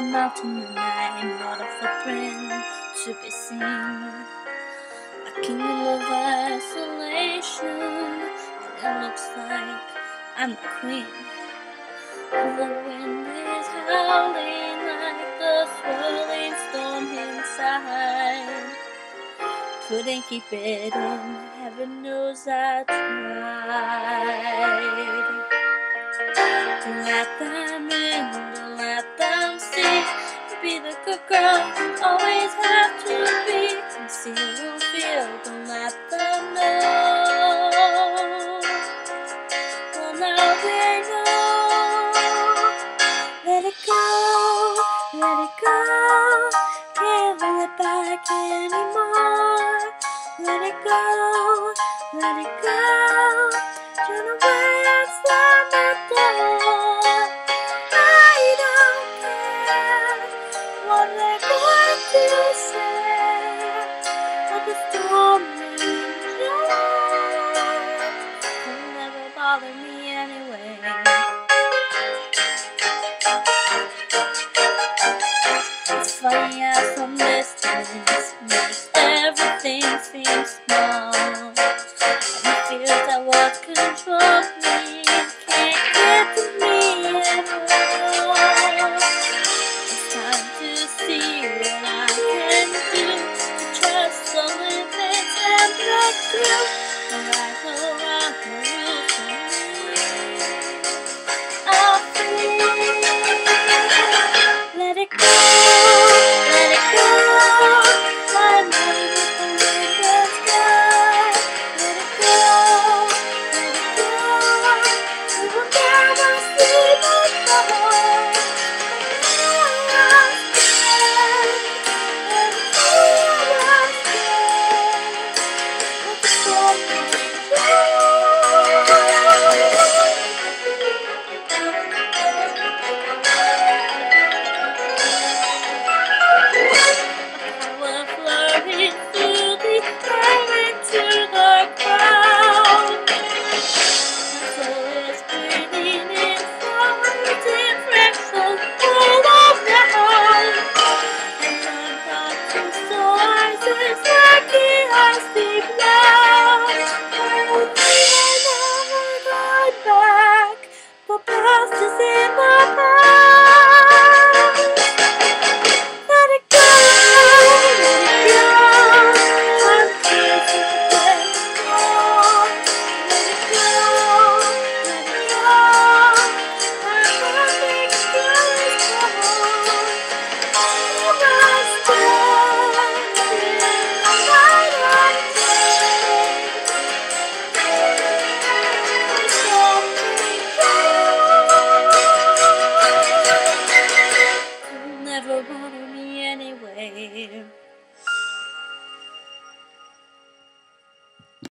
a mountain and I'm not a footprint to be seen. A kingdom of isolation, and it looks like I'm the queen. The wind is howling like the swirling storm inside. Couldn't keep it in, heaven knows I tried. Don't let them Good girl, always have to be. Conceal, don't feel, don't let them know. Well, now they know. Let it go, let it go. Can't hold it back anymore. Let it go, let it go. Turn away and slam the door. Funny how some distance makes everything seem small. And it feels that what controls me never bother me anyway.